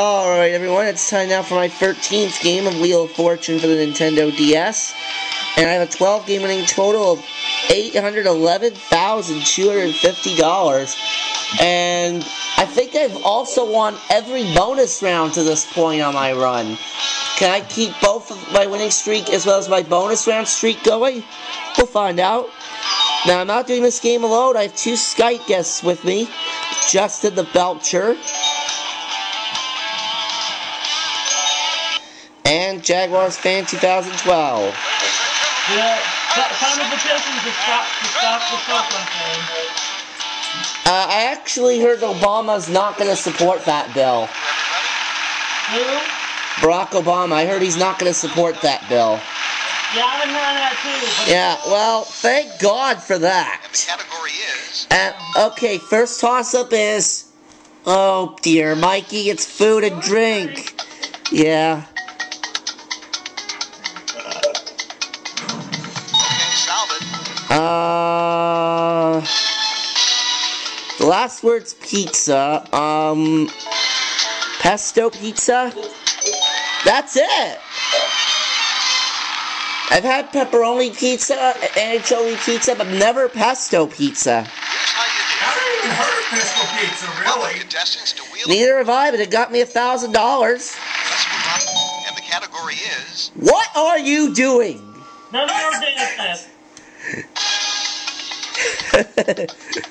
Alright everyone, it's time now for my 13th game of Wheel of Fortune for the Nintendo DS. And I have a 12 game winning total of $811,250. And I think I've also won every bonus round to this point on my run. Can I keep both of my winning streak as well as my bonus round streak going? We'll find out. Now, I'm not doing this game alone. I have two Skype guests with me. Justin the Belcher. Jaguars Fan 2012. Yeah, time of petitions to stop, to stop the Southland. Uh, I actually heard Obama's not going to support that bill. Who? Barack Obama, I heard he's not going to support that bill. Yeah, I've been hearing that too. Yeah, well, thank God for And the that. category is Uh, okay, first toss up is. Oh dear, Mikey, it's food and drink. Yeah. Last word's pizza. Um. Pesto pizza? That's it! I've had pepperoni pizza, anchovy pizza, but never pesto pizza. Here's do. I haven't even heard of Pistol Pizza, really. contestants, to Wheel Neither have I, but it got me a thousand dollars. Let's move on. And the category is What are you doing? none of your business.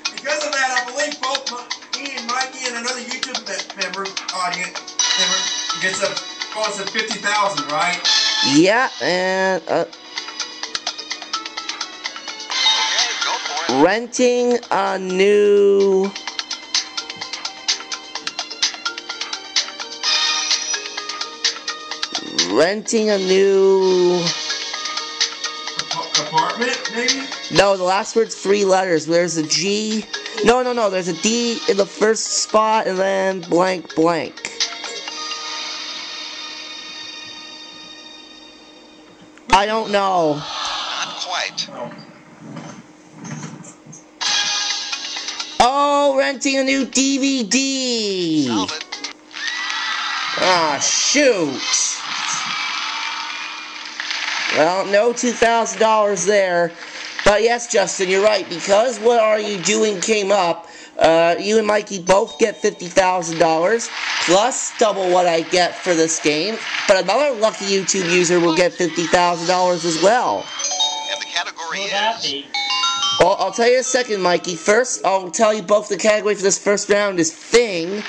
Because of that, I believe both me and Mikey and another YouTube member, audience member, gets a bonus of 50000 right? yeah, and uh, renting a new renting a new Apartment, maybe? no the last word's three letters there's a g no no no there's a d in the first spot and then blank blank i don't know Not quite. Oh. oh renting a new dvd Solve it. Ah, shoot. Well, no $2,000 there. But yes, Justin, you're right. Because What Are You Doing came up, uh, you and Mikey both get $50,000, plus double what I get for this game. But another lucky YouTube user will get $50,000 as well. And the category Would that is be? Well, I'll tell you a second, Mikey. First, I'll tell you both the category for this first round is Thing,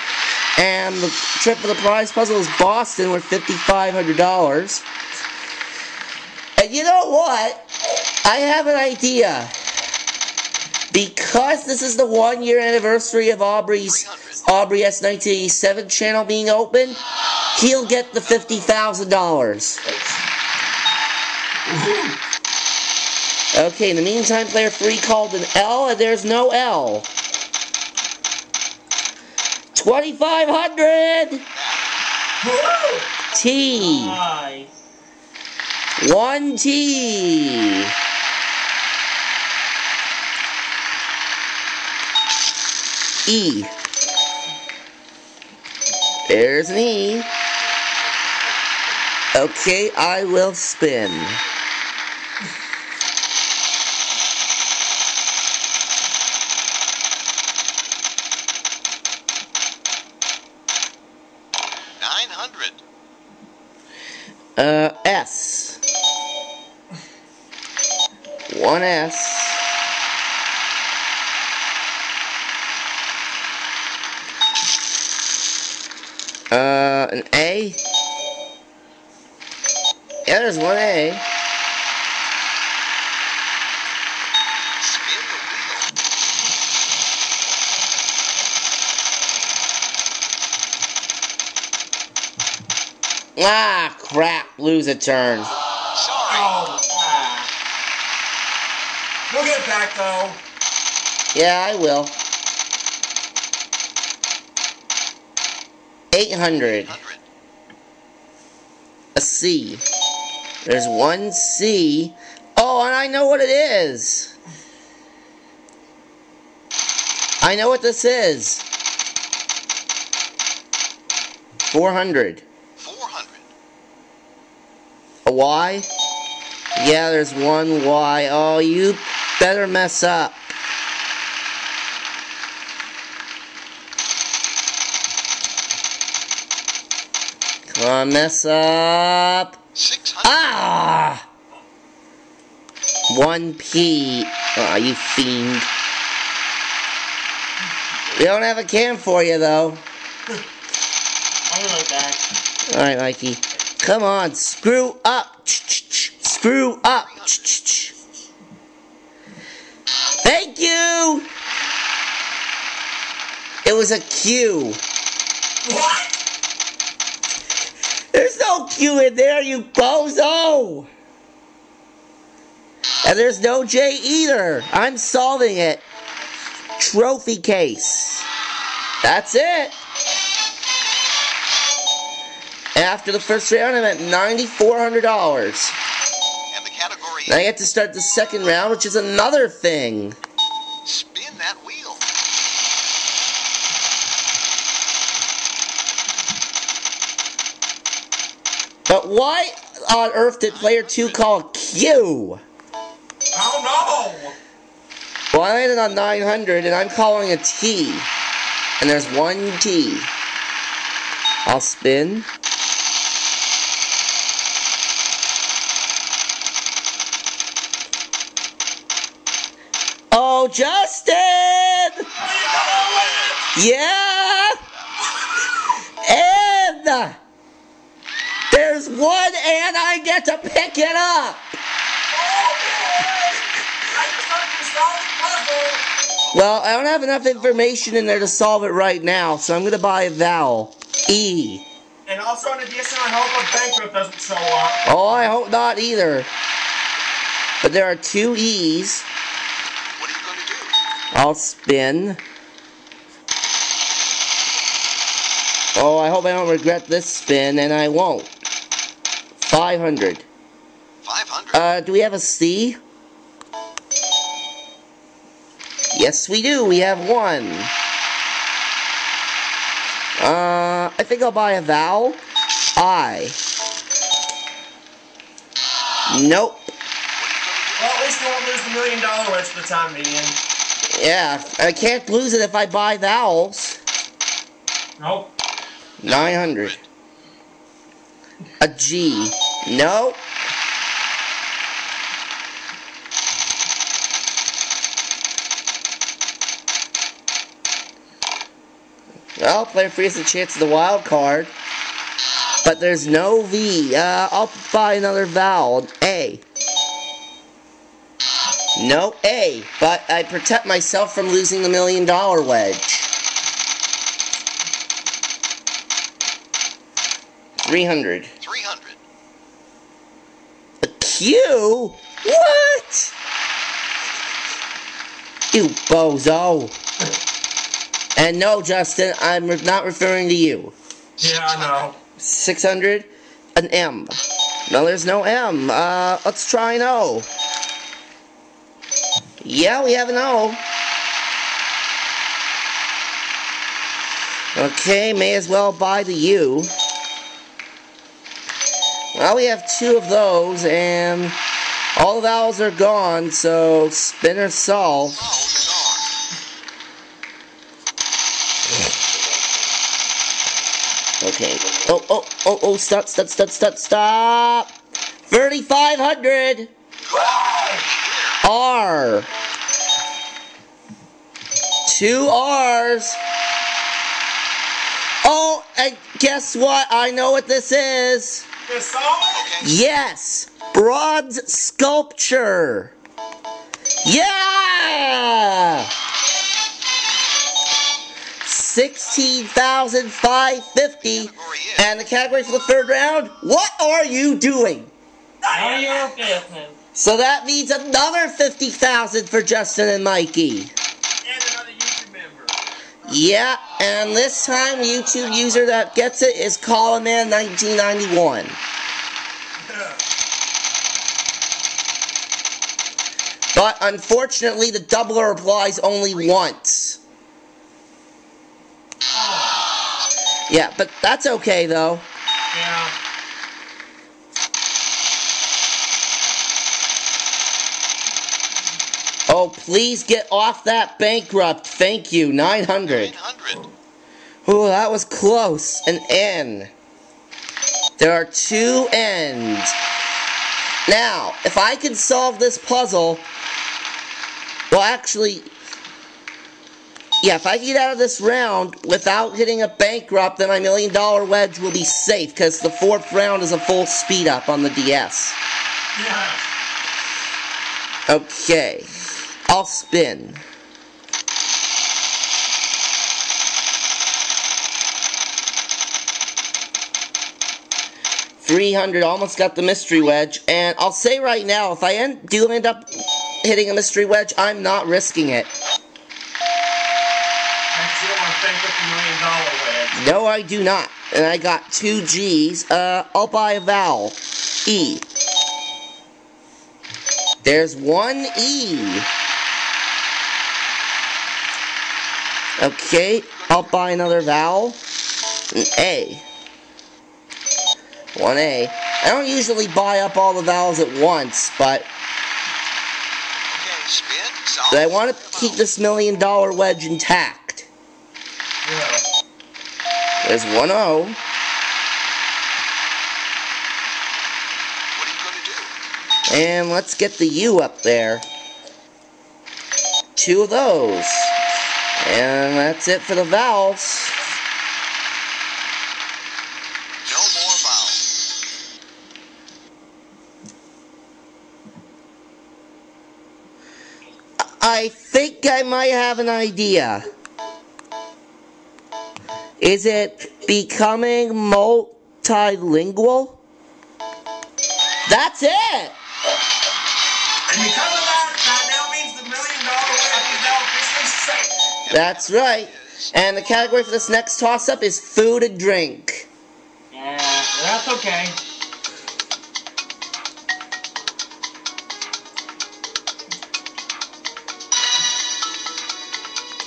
and the trip for the prize puzzle is Boston with $5,500. And you know what? I have an idea. Because this is the one year anniversary of Aubrey's Aubrey S 1987 channel being open, he'll get the $50,000. Okay, in the meantime, player 3 called an L, and there's no L. 2,500! T. Nice. 1 T. E. There's an E. Okay, I will spin. nine hundred. Uh, S. One S. Uh, an A. Yeah, there's one A. Spin the wheel. Ah, crap. Lose a turn. Sorry. Oh, Ah. we'll get it back though. Yeah, I will. 800. Hundred. A C. There's one C. Oh, and I know what it is. I know what this is. 400. 400. A Y? Yeah, there's one Y. Oh, you better mess up. Come on, mess up. 600. Ah! One P. Aw, you fiend. We don't have a cam for you, though. I'll be right back. Alright, Mikey. Come on, screw up. Screw up. Thank you! It was a Q. What? No Q in there, you bozo! And there's no J either. I'm solving it. Trophy case. That's it. After the first round, I'm at $9,400. And the category Now I get to start the second round, which is another thing. spin that wheel. But why on earth did player 2 call Q? I don't know. Well, I landed on 900 and I'm calling a T. And there's one T. I'll spin. Oh, Justin! Yeah! There's one and I get to pick it up! I just thought you solved the puzzle. Well, I don't have enough information in there to solve it right now, so I'm gonna buy a vowel. E. And also in addition, I hope a bankrupt doesn't show up. Oh, I hope not either. But there are two E's. What are you going to do? I'll spin. Oh, I hope I don't regret this spin, and I won't. 500. 500. Uh, do we have a C? Yes, we do. We have one. Uh, I think I'll buy a vowel. I. Nope. Well, at least you won't lose the million dollar wedge for the time being. Yeah, I can't lose it if I buy vowels. Nope. 900. A G. Nope. Well, player free has a chance of the wild card. But there's no V. Uh, I'll buy another vowel. A. No A. But I protect myself from losing the million dollar wedge. 300. 300. A Q? What? You bozo. And no, Justin, I'm re- not referring to you. Yeah, I know. 600? An M. No, there's no M. Uh, let's try an O. Yeah, we have an O. Okay, may as well buy the U. Well, we have two of those, and all the vowels are gone, so spin or solve. Okay. Oh, oh, oh, oh, stop, stop, stop, stop, stop! 3,500! R. Two R's. Oh, and guess what? I know what this is. You solve it? Okay. Yes, Bronze sculpture. Yeah. Sixteen thousand five fifty, and the category for the third round. What are you doing? None of your business. So that means another fifty thousand for Justin and Mikey. And another YouTube member. Yeah, and this time YouTube user that gets it is Colin1991. But unfortunately, the doubler applies only once. Yeah, but that's okay though. Yeah. Oh, please get off that bankrupt. Thank you. 900. 900. Oh, that was close. An N. There are two N's. Now, if I can solve this puzzle, well, actually, yeah, if I get out of this round without hitting a bankrupt, then my million dollar wedge will be safe because the fourth round is a full speed up on the DS. Yeah. Okay, I'll spin. Three hundred, almost got the mystery wedge, and I'll say right now, if I end, do end up hitting a mystery wedge, I'm not risking it. And you don't want to think with the million dollar wedge. No, I do not. And I got two G's. Uh, I'll buy a vowel. E. There's one E. Okay, I'll buy another vowel. An A. One A. I don't usually buy up all the vowels at once, but Okay, spin. Solve. but I want to keep this million dollar wedge intact. There's one O. What are you going to do? And let's get the U up there. Two of those. And that's it for the vowels. No more vowels. I think I might have an idea. Is it becoming multilingual? That's it! That's right. And the category for this next toss up is food and drink. Yeah, that's okay.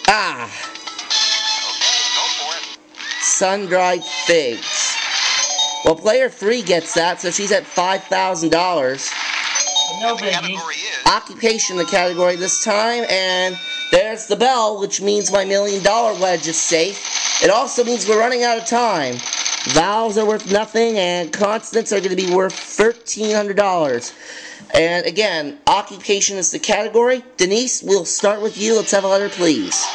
Ah, Okay, go for it. sun dried figs. Well, player three gets that, so she's at $5,000. But no biggie. occupation the category this time, and there's the bell, which means my million dollar wedge is safe. It also means we're running out of time. Vowels are worth nothing, and consonants are going to be worth $1,300. And again, occupation is the category. Denise, we'll start with you. Let's have a letter, please.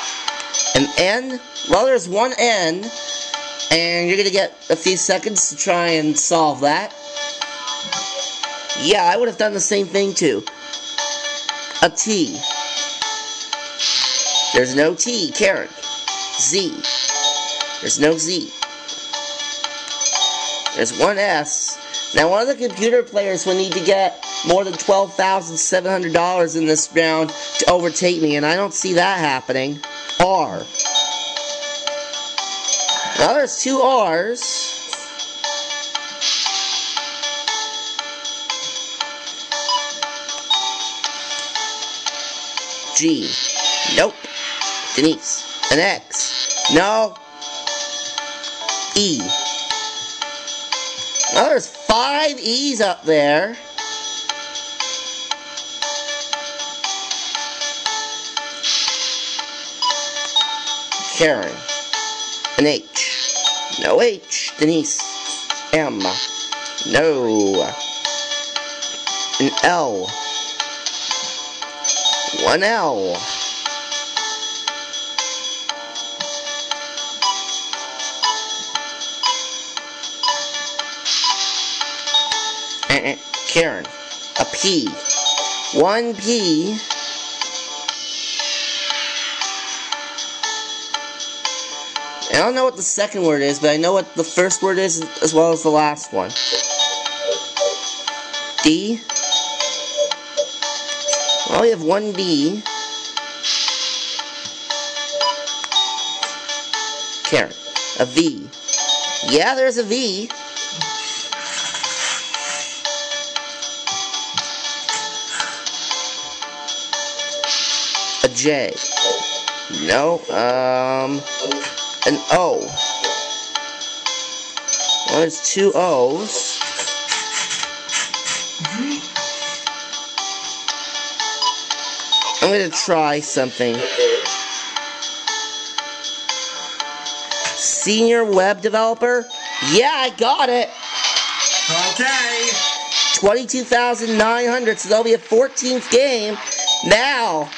An N? Well, there's one N, and you're going to get a few seconds to try and solve that. Yeah, I would have done the same thing too. A T. There's no T, Karen. Z. There's no Z. There's one S. Now, one of the computer players will need to get more than $12,700 in this round to overtake me, and I don't see that happening. R. Now, there's two R's. G. Nope. Denise. An X. No. E. Well, there's five E's up there. Karen. An H. No H. Denise. M. No. An L. One L. Eh, eh, Karen. A P. One P. I don't know what the second word is, but I know what the first word is as well as the last one. D. Well, we have one D. Karen. A V. Yeah, there's a V. J. No, um, an O. Well, there's two O's. I'm gonna try something. Senior web developer? Yeah, I got it. Okay. 22,900, so that'll be a 14th game. Now,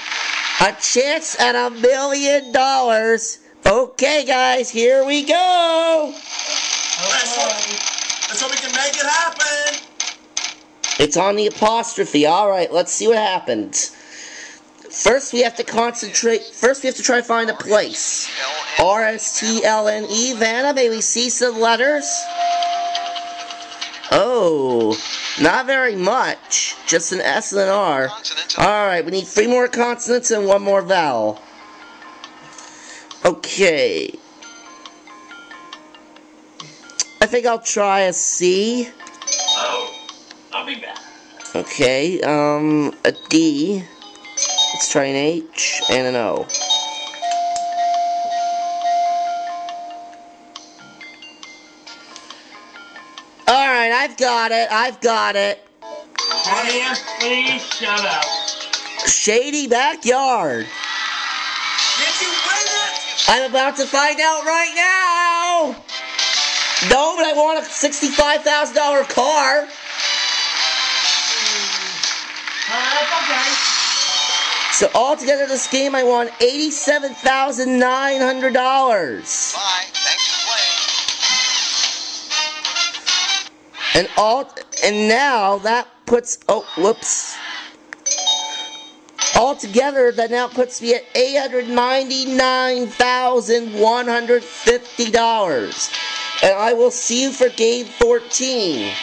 a chance at a million dollars. Okay, guys, here we go. What, that's what we can make it happen. It's on the apostrophe. All right, let's see what happens. First, we have to concentrate. First, we have to try to find a place. R S T L N E. Vanna, may we see some letters? Oh, not very much. Just an S and an R. Alright, we need three more consonants and one more vowel. Okay. I think I'll try a C. Oh, I'll be back. Okay, um, a D. Let's try an H and an O. got it. I've got it. Audience, please shut up. Shady backyard. Did you win it? I'm about to find out right now. No, but I want a $65,000 car. Uh, that's okay. So altogether this game I won $87,900. Bye. Thanks for playing. And all and now that puts oh whoops. Altogether that now puts me at eight hundred ninety nine thousand one hundred fifty dollars. And I will see you for game fourteen.